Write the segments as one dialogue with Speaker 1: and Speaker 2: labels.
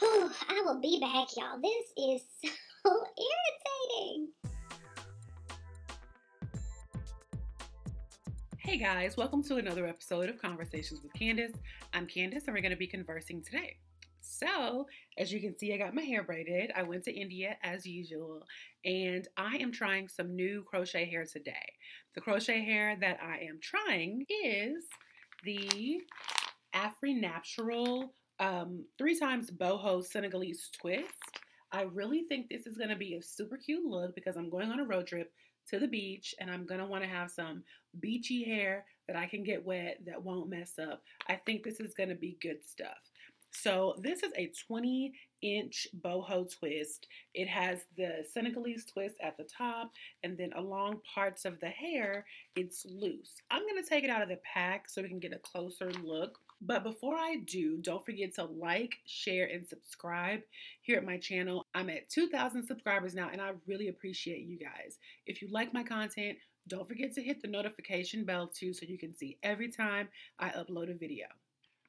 Speaker 1: Whew, I will be back, y'all. This is so irritating.
Speaker 2: Hey guys, welcome to another episode of Conversations with Candace. I'm Candace and we're going to be conversing today. So, as you can see, I got my hair braided. I went to India as usual, and I am trying some new crochet hair today. The crochet hair that I am trying is the Afri Naptural um, three times boho Senegalese twist. I really think this is going to be a super cute look because I'm going on a road trip to the beach and I'm going to want to have some beachy hair that I can get wet that won't mess up. I think this is going to be good stuff. So this is a 20 inch boho twist. It has the Senegalese twist at the top and then along parts of the hair, it's loose. I'm going to take it out of the pack so we can get a closer look. But before I do, don't forget to like, share, and subscribe here at my channel. I'm at 2,000 subscribers now, and I really appreciate you guys. If you like my content, don't forget to hit the notification bell too so you can see every time I upload a video.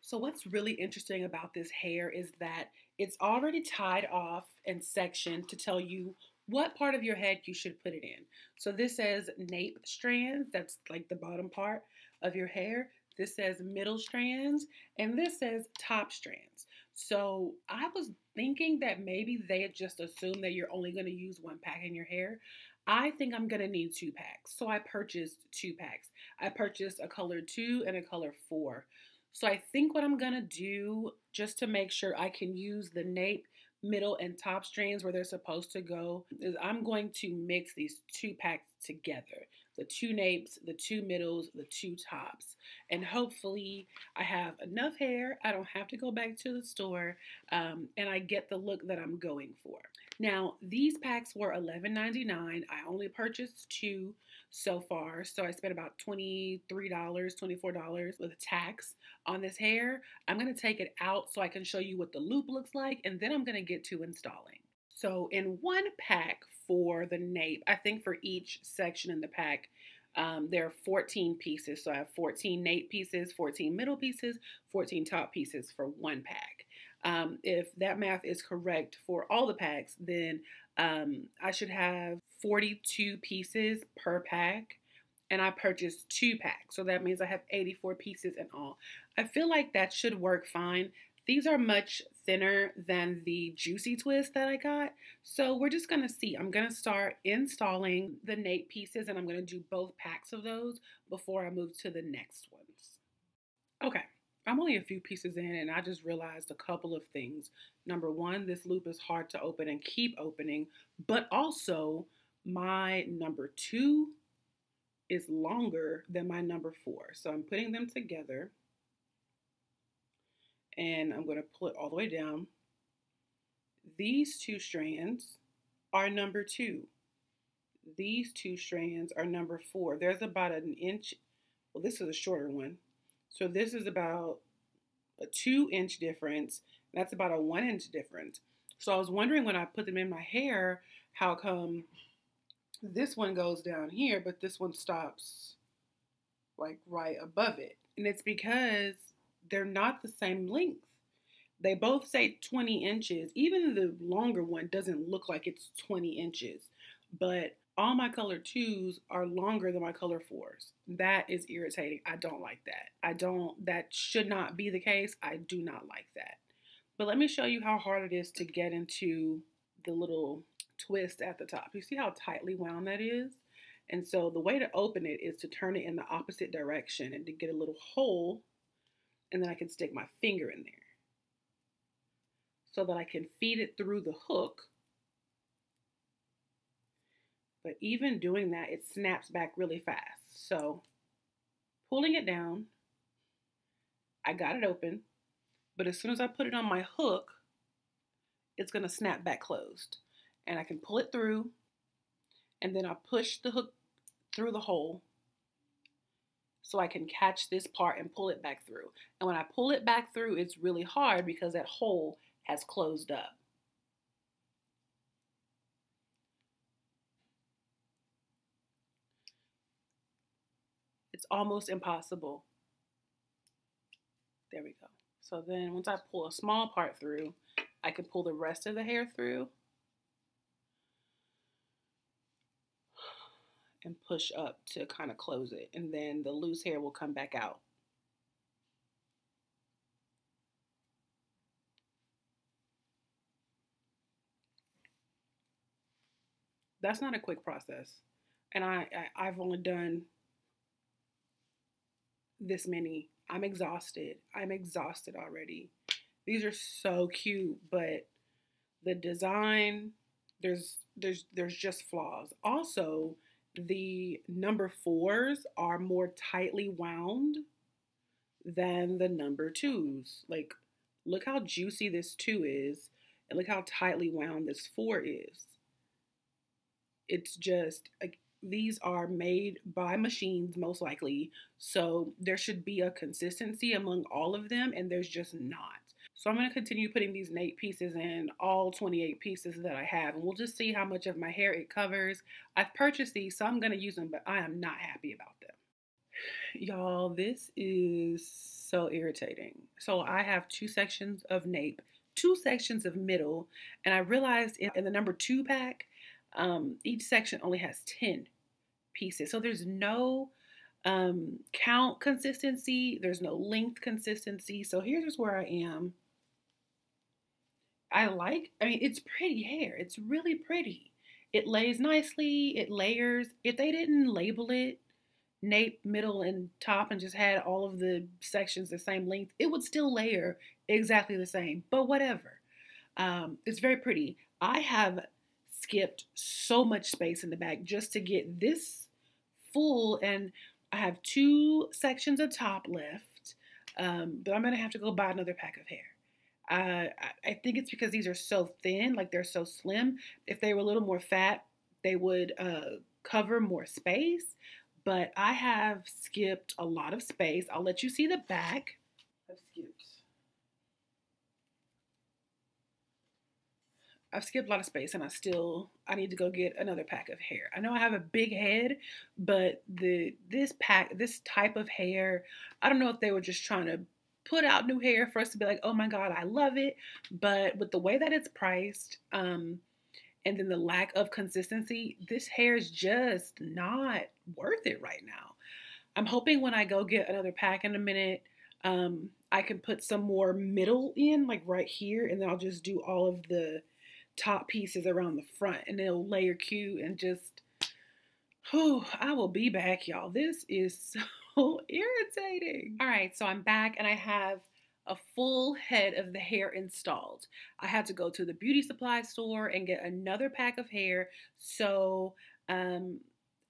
Speaker 2: So what's really interesting about this hair is that it's already tied off and sectioned to tell you what part of your head you should put it in. So this says nape strands, that's like the bottom part of your hair. This says middle strands, and this says top strands. So I was thinking that maybe they had just assumed that you're only going to use one pack in your hair. I think I'm going to need two packs. So I purchased two packs. I purchased a color two and a color four. So I think what I'm going to do just to make sure I can use the nape middle and top strands where they're supposed to go is I'm going to mix these two packs together the two napes, the two middles, the two tops. And hopefully I have enough hair. I don't have to go back to the store um, and I get the look that I'm going for. Now, these packs were $11.99. I only purchased two so far. So I spent about $23, $24 with tax on this hair. I'm going to take it out so I can show you what the loop looks like and then I'm going to get to installing. So in one pack for the nape, I think for each section in the pack, um, there are 14 pieces. So I have 14 nape pieces, 14 middle pieces, 14 top pieces for one pack. Um, if that math is correct for all the packs, then um, I should have 42 pieces per pack. And I purchased two packs. So that means I have 84 pieces in all. I feel like that should work fine. These are much thinner than the Juicy Twist that I got. So we're just going to see. I'm going to start installing the nape pieces and I'm going to do both packs of those before I move to the next ones. Okay, I'm only a few pieces in and I just realized a couple of things. Number one, this loop is hard to open and keep opening, but also my number two is longer than my number four. So I'm putting them together and I'm going to pull it all the way down. These two strands are number two. These two strands are number four. There's about an inch. Well, this is a shorter one. So this is about a two inch difference. That's about a one inch difference. So I was wondering when I put them in my hair, how come this one goes down here, but this one stops like right above it. And it's because they're not the same length. They both say 20 inches. Even the longer one doesn't look like it's 20 inches. But all my color twos are longer than my color fours. That is irritating. I don't like that. I don't, that should not be the case. I do not like that. But let me show you how hard it is to get into the little twist at the top. You see how tightly wound that is? And so the way to open it is to turn it in the opposite direction and to get a little hole and then I can stick my finger in there so that I can feed it through the hook. But even doing that, it snaps back really fast. So pulling it down, I got it open, but as soon as I put it on my hook, it's going to snap back closed. And I can pull it through, and then I push the hook through the hole so I can catch this part and pull it back through. And when I pull it back through, it's really hard because that hole has closed up. It's almost impossible. There we go. So then once I pull a small part through, I can pull the rest of the hair through and push up to kind of close it. And then the loose hair will come back out. That's not a quick process. And I, I I've only done this many. I'm exhausted. I'm exhausted already. These are so cute, but the design there's there's there's just flaws. Also, the number 4s are more tightly wound than the number 2s. Like look how juicy this 2 is and look how tightly wound this 4 is. It's just like these are made by machines most likely so there should be a consistency among all of them and there's just not so i'm going to continue putting these nape pieces in all 28 pieces that i have and we'll just see how much of my hair it covers i've purchased these so i'm going to use them but i am not happy about them y'all this is so irritating so i have two sections of nape two sections of middle and i realized in, in the number two pack um, each section only has 10 pieces. So there's no um, count consistency, there's no length consistency. So here's where I am. I like, I mean, it's pretty hair. It's really pretty. It lays nicely, it layers. If they didn't label it nape, middle, and top and just had all of the sections the same length, it would still layer exactly the same, but whatever. Um, it's very pretty. I have skipped so much space in the back just to get this full and I have two sections of top left, um, but I'm to have to go buy another pack of hair. Uh, I think it's because these are so thin, like they're so slim. If they were a little more fat, they would uh, cover more space. But I have skipped a lot of space. I'll let you see the back. I've skipped I've skipped a lot of space and I still I need to go get another pack of hair. I know I have a big head, but the this pack this type of hair, I don't know if they were just trying to put out new hair for us to be like, "Oh my god, I love it." But with the way that it's priced, um and then the lack of consistency, this hair is just not worth it right now. I'm hoping when I go get another pack in a minute, um, I can put some more middle in, like right here, and then I'll just do all of the top pieces around the front and it'll layer cute and just oh I will be back y'all this is so irritating all right so I'm back and I have a full head of the hair installed I had to go to the beauty supply store and get another pack of hair so um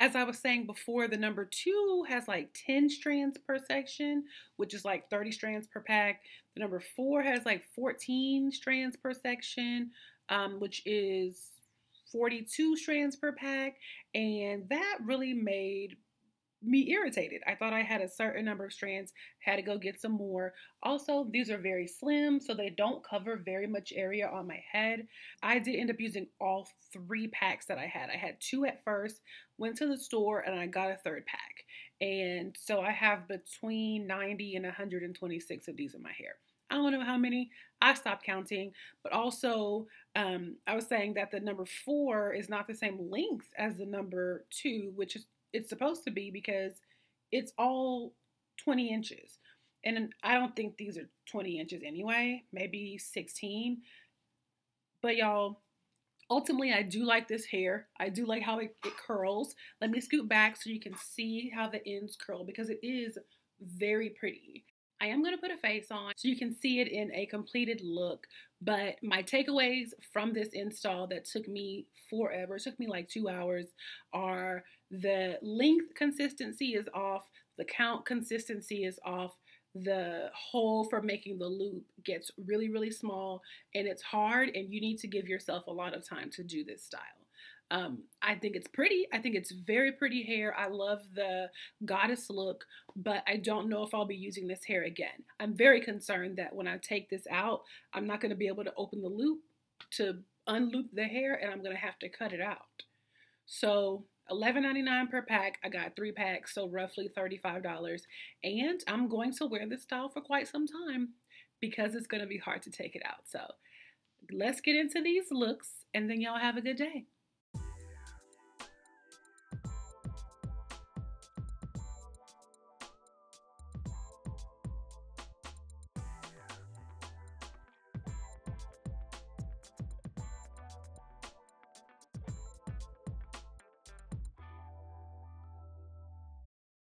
Speaker 2: as I was saying before, the number two has like 10 strands per section, which is like 30 strands per pack. The number four has like 14 strands per section, um, which is 42 strands per pack. And that really made me irritated. I thought I had a certain number of strands, had to go get some more. Also, these are very slim, so they don't cover very much area on my head. I did end up using all three packs that I had. I had two at first, went to the store, and I got a third pack. And so I have between 90 and 126 of these in my hair. I don't know how many. I stopped counting. But also, um, I was saying that the number four is not the same length as the number two, which is it's supposed to be because it's all 20 inches. And I don't think these are 20 inches anyway, maybe 16. But y'all, ultimately, I do like this hair. I do like how it, it curls. Let me scoot back so you can see how the ends curl because it is very pretty. I am going to put a face on so you can see it in a completed look. But my takeaways from this install that took me forever, took me like two hours, are the length consistency is off, the count consistency is off, the hole for making the loop gets really, really small, and it's hard, and you need to give yourself a lot of time to do this style. Um, I think it's pretty. I think it's very pretty hair. I love the goddess look, but I don't know if I'll be using this hair again. I'm very concerned that when I take this out, I'm not going to be able to open the loop to unloop the hair and I'm going to have to cut it out. So $11.99 per pack. I got three packs, so roughly $35. And I'm going to wear this style for quite some time because it's going to be hard to take it out. So let's get into these looks and then y'all have a good day.